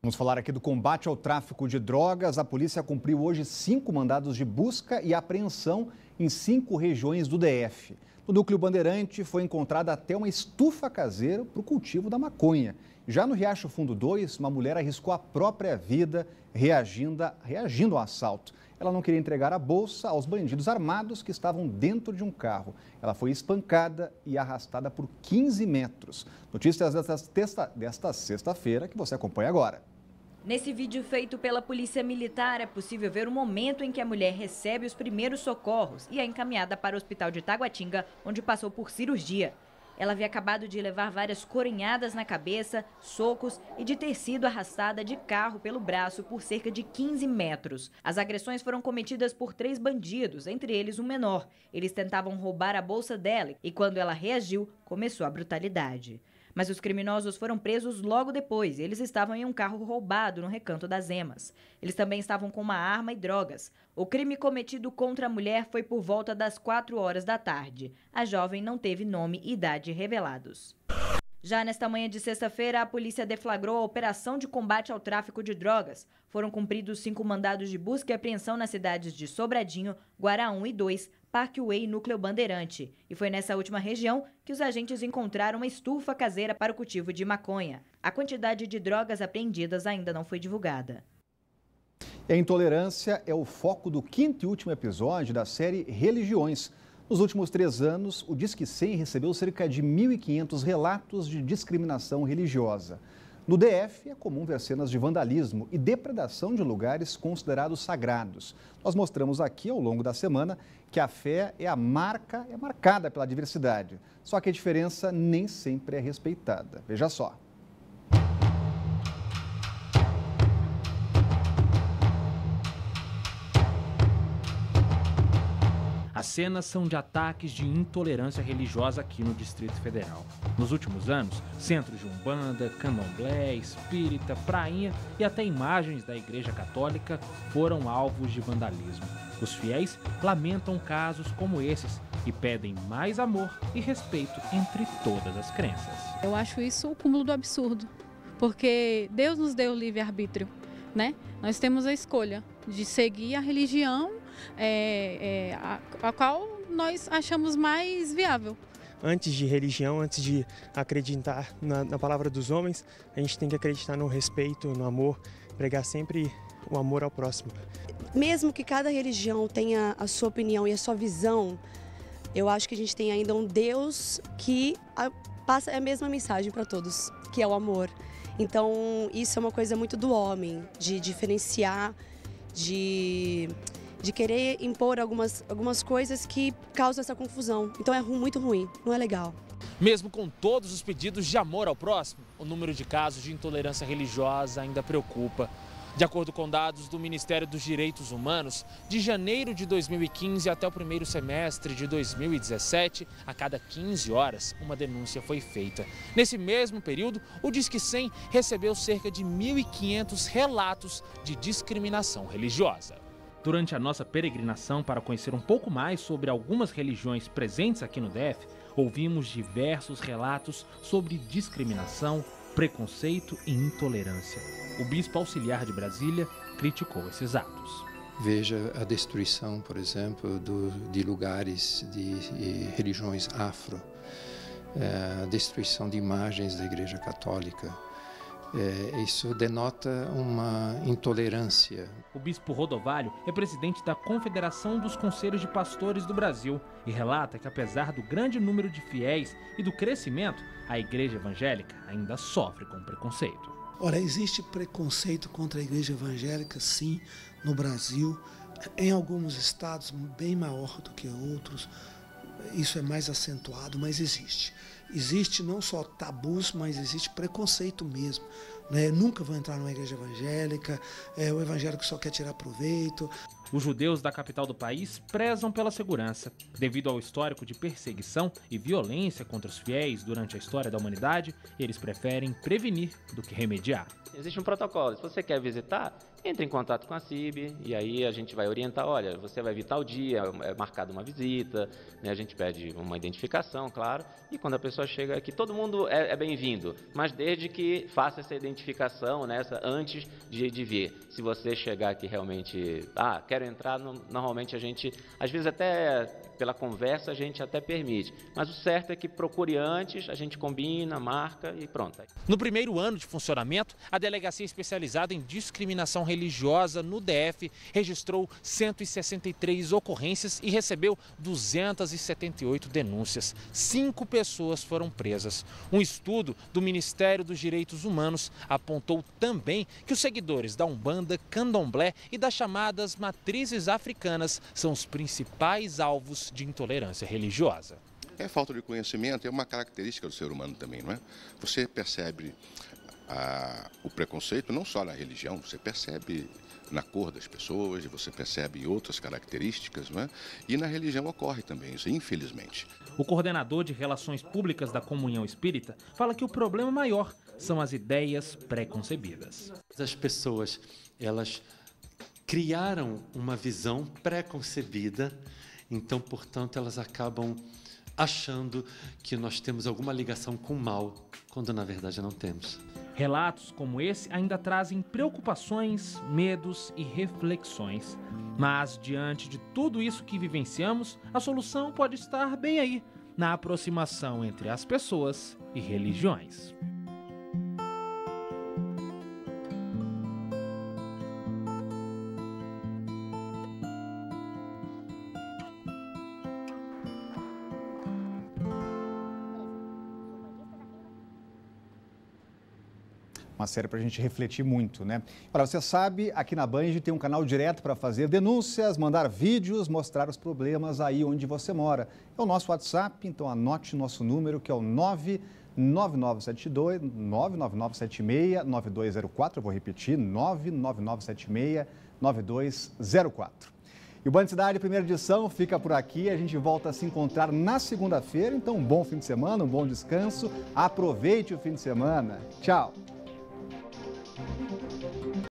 Vamos falar aqui do combate ao tráfico de drogas. A polícia cumpriu hoje cinco mandados de busca e apreensão em cinco regiões do DF. No núcleo Bandeirante foi encontrada até uma estufa caseira para o cultivo da maconha. Já no Riacho Fundo 2, uma mulher arriscou a própria vida reagindo, a, reagindo ao assalto. Ela não queria entregar a bolsa aos bandidos armados que estavam dentro de um carro. Ela foi espancada e arrastada por 15 metros. Notícias desta, desta sexta-feira que você acompanha agora. Nesse vídeo feito pela Polícia Militar, é possível ver o momento em que a mulher recebe os primeiros socorros e é encaminhada para o hospital de Taguatinga, onde passou por cirurgia. Ela havia acabado de levar várias corinhadas na cabeça, socos e de ter sido arrastada de carro pelo braço por cerca de 15 metros. As agressões foram cometidas por três bandidos, entre eles um menor. Eles tentavam roubar a bolsa dela e, quando ela reagiu, começou a brutalidade. Mas os criminosos foram presos logo depois. Eles estavam em um carro roubado no Recanto das Emas. Eles também estavam com uma arma e drogas. O crime cometido contra a mulher foi por volta das 4 horas da tarde. A jovem não teve nome e idade revelados. Já nesta manhã de sexta-feira, a polícia deflagrou a operação de combate ao tráfico de drogas. Foram cumpridos cinco mandados de busca e apreensão nas cidades de Sobradinho, Guaraú e 2, Parkway e Núcleo Bandeirante. E foi nessa última região que os agentes encontraram uma estufa caseira para o cultivo de maconha. A quantidade de drogas apreendidas ainda não foi divulgada. a intolerância é o foco do quinto e último episódio da série Religiões. Nos últimos três anos, o Disque 100 recebeu cerca de 1.500 relatos de discriminação religiosa. No DF, é comum ver cenas de vandalismo e depredação de lugares considerados sagrados. Nós mostramos aqui, ao longo da semana, que a fé é a marca, é marcada pela diversidade. Só que a diferença nem sempre é respeitada. Veja só. Cenas são de ataques de intolerância religiosa aqui no Distrito Federal. Nos últimos anos, centros de umbanda, candomblé, espírita, prainha e até imagens da Igreja Católica foram alvos de vandalismo. Os fiéis lamentam casos como esses e pedem mais amor e respeito entre todas as crenças. Eu acho isso o cúmulo do absurdo, porque Deus nos deu livre-arbítrio, né? Nós temos a escolha de seguir a religião é, é, a, a qual nós achamos mais viável antes de religião, antes de acreditar na, na, palavra dos homens, a gente tem que acreditar no respeito, no amor, pregar sempre o amor ao próximo. Mesmo que cada religião tenha a sua opinião e a sua visão, eu acho que a gente tem ainda um Deus que a, passa a mesma mensagem para todos, que é o amor. Então, isso é uma coisa muito do homem, de diferenciar, de de querer impor algumas, algumas coisas que causam essa confusão. Então é muito ruim, não é legal. Mesmo com todos os pedidos de amor ao próximo, o número de casos de intolerância religiosa ainda preocupa. De acordo com dados do Ministério dos Direitos Humanos, de janeiro de 2015 até o primeiro semestre de 2017, a cada 15 horas, uma denúncia foi feita. Nesse mesmo período, o Disque 100 recebeu cerca de 1.500 relatos de discriminação religiosa. Durante a nossa peregrinação para conhecer um pouco mais sobre algumas religiões presentes aqui no DF, ouvimos diversos relatos sobre discriminação, preconceito e intolerância. O bispo auxiliar de Brasília criticou esses atos. Veja a destruição, por exemplo, do, de lugares de, de religiões afro, é, a destruição de imagens da Igreja Católica, é, isso denota uma intolerância. O bispo Rodovalho é presidente da Confederação dos Conselhos de Pastores do Brasil e relata que, apesar do grande número de fiéis e do crescimento, a igreja evangélica ainda sofre com preconceito. Ora, existe preconceito contra a igreja evangélica, sim, no Brasil, em alguns estados bem maior do que outros. Isso é mais acentuado, mas existe existe não só tabus, mas existe preconceito mesmo. Né, nunca vão entrar numa igreja evangélica, é, o evangélico só quer tirar proveito. Os judeus da capital do país prezam pela segurança. Devido ao histórico de perseguição e violência contra os fiéis durante a história da humanidade, eles preferem prevenir do que remediar. Existe um protocolo. Se você quer visitar, entre em contato com a CIB e aí a gente vai orientar, olha, você vai vir tal dia, é marcada uma visita, né, a gente pede uma identificação, claro, e quando a pessoa chega aqui, todo mundo é, é bem-vindo, mas desde que faça essa identificação nessa antes de, de vir. Se você chegar aqui realmente, ah, quero entrar, no, normalmente a gente, às vezes até pela conversa a gente até permite, mas o certo é que procure antes, a gente combina, marca e pronto. No primeiro ano de funcionamento, a delegacia especializada em discriminação religiosa no DF registrou 163 ocorrências e recebeu 278 denúncias. Cinco pessoas foram presas. Um estudo do Ministério dos Direitos Humanos apontou também que os seguidores da Umbanda, Candomblé e das chamadas matrizes africanas são os principais alvos de intolerância religiosa. É falta de conhecimento, é uma característica do ser humano também, não é? Você percebe a, o preconceito não só na religião, você percebe na cor das pessoas, você percebe outras características, não é? E na religião ocorre também isso, infelizmente. O coordenador de Relações Públicas da Comunhão Espírita fala que o problema maior são as ideias pré-concebidas. As pessoas, elas criaram uma visão pré-concebida, então, portanto, elas acabam achando que nós temos alguma ligação com o mal, quando na verdade não temos. Relatos como esse ainda trazem preocupações, medos e reflexões. Mas, diante de tudo isso que vivenciamos, a solução pode estar bem aí na aproximação entre as pessoas e religiões. Uma série para a gente refletir muito, né? Olha, você sabe, aqui na Band tem um canal direto para fazer denúncias, mandar vídeos, mostrar os problemas aí onde você mora. É o nosso WhatsApp, então anote nosso número que é o 99972 99976 9204, eu vou repetir, 99976 9204. E o Band Cidade, primeira edição, fica por aqui. A gente volta a se encontrar na segunda-feira. Então, um bom fim de semana, um bom descanso. Aproveite o fim de semana. Tchau. Thank you.